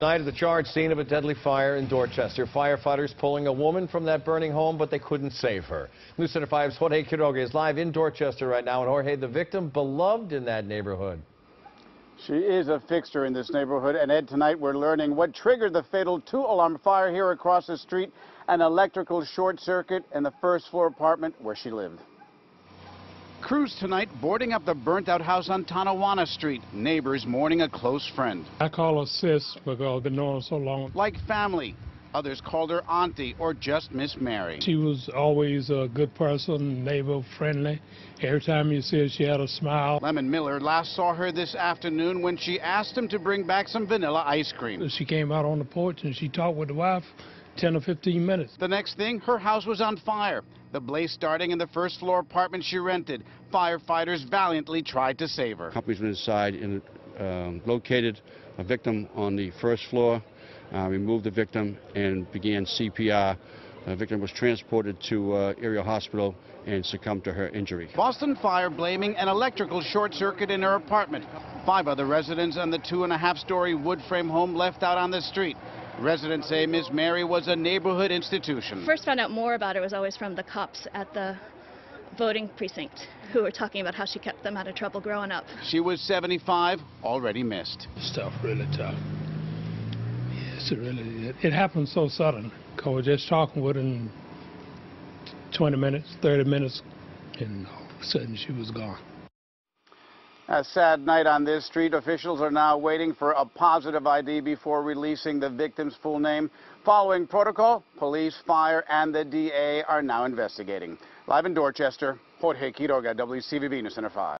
Night at the charge scene of a deadly fire in Dorchester. Firefighters pulling a woman from that burning home, but they couldn't save her. News Center 5's Jorge Quiroga is live in Dorchester right now. And Jorge, the victim, beloved in that neighborhood. She is a fixture in this neighborhood. And Ed, tonight we're learning what triggered the fatal two-alarm fire here across the street, an electrical short circuit in the first floor apartment where she lived. Crews tonight boarding up the burnt-out house on Tonawanda Street. Neighbors mourning a close friend. I call her sis because I've been knowing her so long. Like family. Others called her auntie or just Miss Mary. She was always a good person, neighbor friendly. Every time you see her, she had a smile. Lemon Miller last saw her this afternoon when she asked him to bring back some vanilla ice cream. She came out on the porch and she talked with the wife 10 or 15 minutes. The next thing, her house was on fire. The blaze starting in the first floor apartment she rented. Firefighters valiantly tried to save her. Companies went inside and um, located a victim on the first floor, uh, removed the victim, and began CPR. The victim was transported to uh, area hospital and succumbed to her injury. Boston Fire blaming an electrical short circuit in her apartment. Five other residents and the two and a half story wood frame home left out on the street. Residents say Ms. Mary was a neighborhood institution. First found out more about it was always from the cops at the voting precinct who were talking about how she kept them out of trouble growing up. She was 75, already missed. Stuff really tough. Yes, it really it, it happened so sudden. I was just talking with her in 20 minutes, 30 minutes, and all of a sudden she was gone. A sad night on this street. Officials are now waiting for a positive ID before releasing the victim's full name. Following protocol, police, fire, and the DA are now investigating. Live in Dorchester, Jorge Quiroga, WCVB News Center 5.